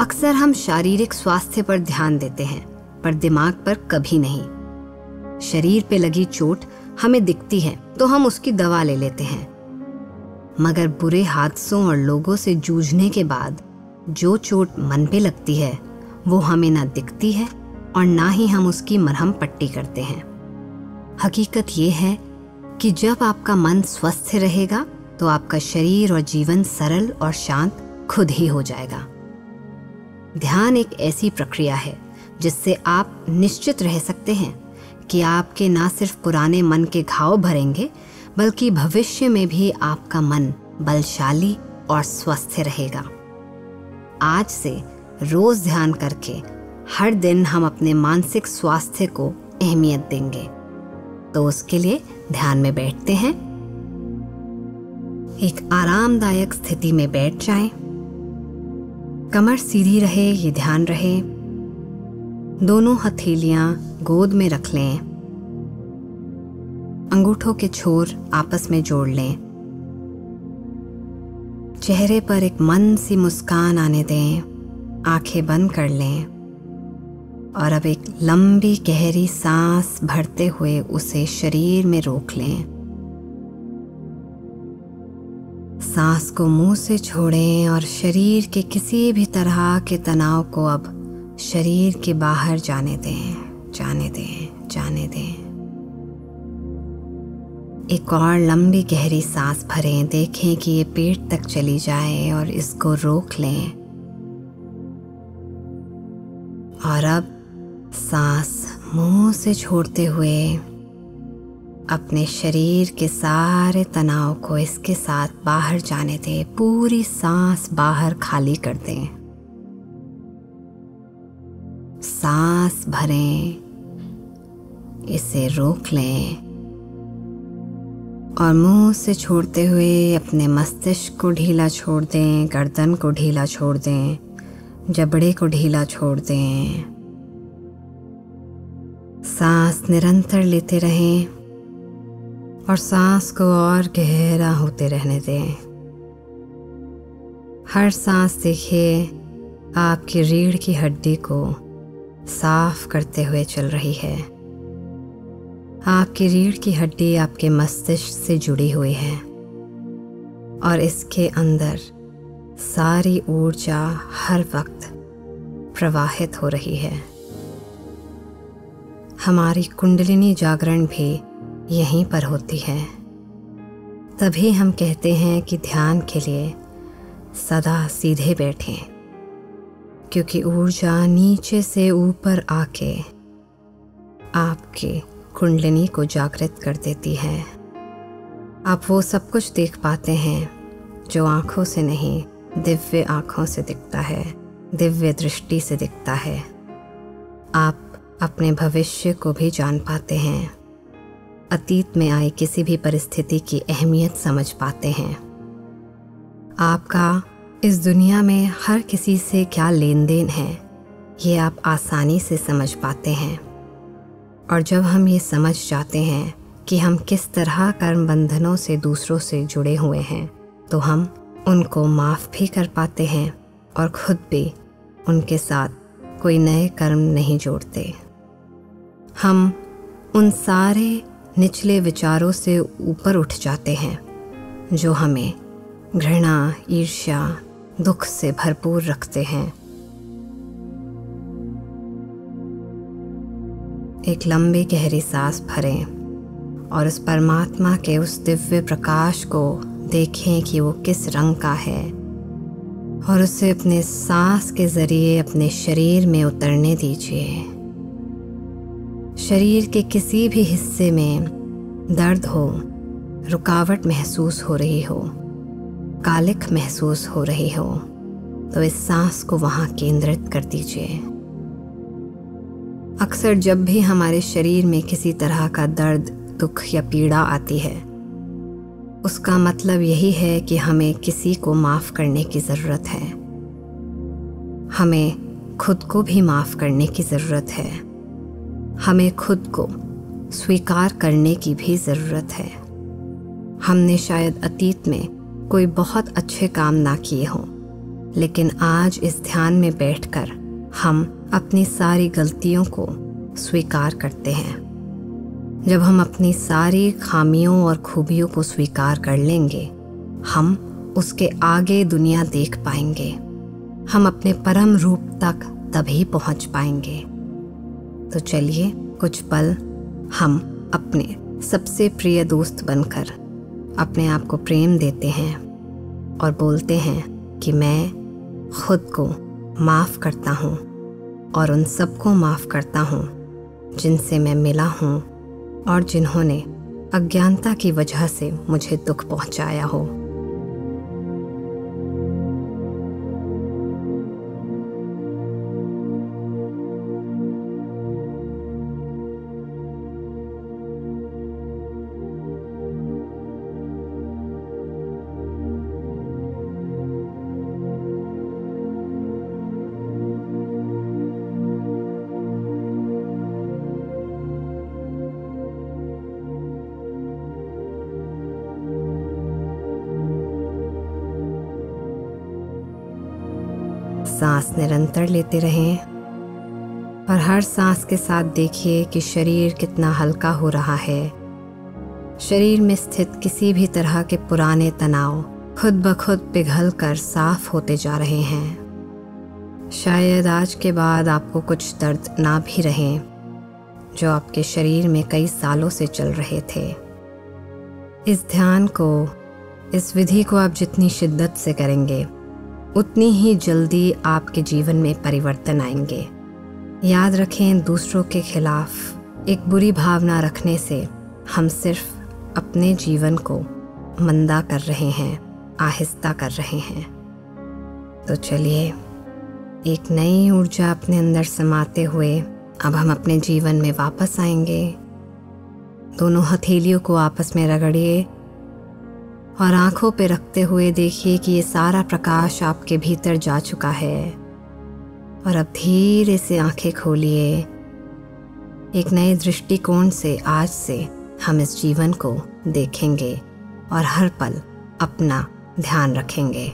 अक्सर हम शारीरिक स्वास्थ्य पर ध्यान देते हैं, पर दिमाग पर कभी नहीं। शरीर पे लगी चोट हमें दिखती है तो हम उसकी दवा ले लेते हैं। मगर बुरे हादसों और लोगों से जूझने के बाद, जो चोट मन पे लगती है, वो हमें ना दिखती है और ना ही हम उसकी मरहम पट्टी करते हैं। हकीकत ये है कि जब आपका मन स्वस्थ रहेगा तो आपका शरीर और जीवन सरल और शांत खुद ही हो जाएगा। ध्यान एक ऐसी प्रक्रिया है, जिससे आप निश्चित रह सकते हैं कि आपके ना सिर्फ़ पुराने मन के घाव भरेंगे, बल्कि भविष्य में भी आपका मन बलशाली और स्वस्थ रहेगा। आज से रोज ध्यान करके हर दिन हम अपने मानसिक स्वास्थ्य को अहमियत देंगे। तो उसके लिए ध्यान में बैठते हैं। एक आरामदायक स्थिति में बैठ जाएँ। कमर सीधी रहे, ये ध्यान रहे। दोनों हथेलियाँ गोद में रख लें। अंगूठों के छोर आपस में जोड़ लें। चेहरे पर एक मन सी मुस्कान आने दें। आँखें बंद कर लें। और अब एक लंबी गहरी सांस भरते हुए उसे शरीर में रोक लें। सांस को मुँह से छोड़ें और शरीर के किसी भी तरह के तनाव को अब शरीर के बाहर जाने दें जाने दें जाने दें। एक और लंबी गहरी सांस भरें, देखें कि ये पेट तक चली जाए और इसको रोक लें। और अब सांस मुँह से छोड़ते हुए अपने शरीर के सारे तनाव को इसके साथ बाहर जाने दें। पूरी सांस बाहर खाली कर दें। सांस भरें। इसे रोक लें। और मुँह से छोड़ते हुए अपने मस्तिष्क को ढीला छोड़ दें, गर्दन को ढीला छोड़ दें, जबड़े को ढीला छोड़ दें। सांस निरंतर लेते रहें। और सांस को और गहरा होते रहने दें। हर सांस देखिए, आपकी रीढ़ की हड्डी को साफ़ करते हुए चल रही है। आपकी रीढ़ की हड्डी आपके मस्तिष्क से जुड़ी हुई है और इसके अंदर सारी ऊर्जा हर वक्त प्रवाहित हो रही है। हमारी कुंडलिनी जागरण भी यहीं पर होती है। तभी हम कहते हैं कि ध्यान के लिए सदा सीधे बैठें, क्योंकि ऊर्जा नीचे से ऊपर आके आपके कुंडलिनी को जागृत कर देती है। आप वो सब कुछ देख पाते हैं जो आँखों से नहीं, दिव्य आँखों से दिखता है, दिव्य दृष्टि से दिखता है। आप अपने भविष्य को भी जान पाते हैं। अतीत में आई किसी भी परिस्थिति की अहमियत समझ पाते हैं। आपका इस दुनिया में हर किसी से क्या लेन देन है, ये आप आसानी से समझ पाते हैं। और जब हम ये समझ जाते हैं कि हम किस तरह कर्म बंधनों से दूसरों से जुड़े हुए हैं तो हम उनको माफ़ भी कर पाते हैं और खुद भी उनके साथ कोई नए कर्म नहीं जोड़ते। हम उन सारे निचले विचारों से ऊपर उठ जाते हैं, जो हमें घृणा, ईर्ष्या, दुख से भरपूर रखते हैं। एक लंबी गहरी सांस भरें और उस परमात्मा के उस दिव्य प्रकाश को देखें कि वो किस रंग का है और उसे अपने सांस के ज़रिए अपने शरीर में उतरने दीजिए। शरीर के किसी भी हिस्से में दर्द हो, रुकावट महसूस हो रही हो कालिक महसूस हो रही हो तो इस सांस को वहाँ केंद्रित कर दीजिए। अक्सर जब भी हमारे शरीर में किसी तरह का दर्द, दुख या पीड़ा आती है, उसका मतलब यही है कि हमें किसी को माफ़ करने की ज़रूरत है। हमें खुद को भी माफ़ करने की ज़रूरत है। हमें खुद को स्वीकार करने की भी ज़रूरत है। हमने शायद अतीत में कोई बहुत अच्छे काम ना किए हों, लेकिन आज इस ध्यान में बैठकर हम अपनी सारी गलतियों को स्वीकार करते हैं। जब हम अपनी सारी खामियों और खूबियों को स्वीकार कर लेंगे, हम उसके आगे दुनिया देख पाएँगे। हम अपने परम रूप तक तभी पहुँच पाएँगे। तो चलिए कुछ पल हम अपने सबसे प्रिय दोस्त बनकर अपने आप को प्रेम देते हैं और बोलते हैं कि मैं खुद को माफ़ करता हूँ और उन सबको माफ़ करता हूँ जिनसे मैं मिला हूँ और जिन्होंने अज्ञानता की वजह से मुझे दुख पहुँचाया हो। सांस निरंतर लेते रहें और हर सांस के साथ देखिए कि शरीर कितना हल्का हो रहा है। शरीर में स्थित किसी भी तरह के पुराने तनाव खुद ब खुद पिघल कर साफ़ होते जा रहे हैं। शायद आज के बाद आपको कुछ दर्द ना भी रहे, जो आपके शरीर में कई सालों से चल रहे थे। इस ध्यान को, इस विधि को आप जितनी शिद्दत से करेंगे उतनी ही जल्दी आपके जीवन में परिवर्तन आएँगे। याद रखें, दूसरों के खिलाफ एक बुरी भावना रखने से हम सिर्फ़ अपने जीवन को मंदा कर रहे हैं, आहिस्ता कर रहे हैं। तो चलिए, एक नई ऊर्जा अपने अंदर समाते हुए अब हम अपने जीवन में वापस आएँगे। दोनों हथेलियों को आपस में रगड़िए। और आँखों पर रखते हुए देखिए कि ये सारा प्रकाश आपके भीतर जा चुका है। और अब धीरे से आँखें खोलिए। एक नए दृष्टिकोण से आज से हम इस जीवन को देखेंगे और हर पल अपना ध्यान रखेंगे।